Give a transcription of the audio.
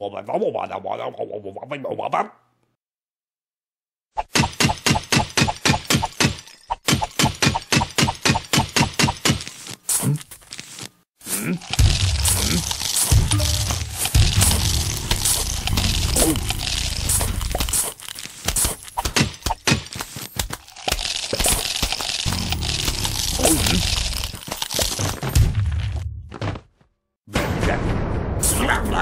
我们王某马的王王王王王王王王王。嗯嗯嗯。Oh,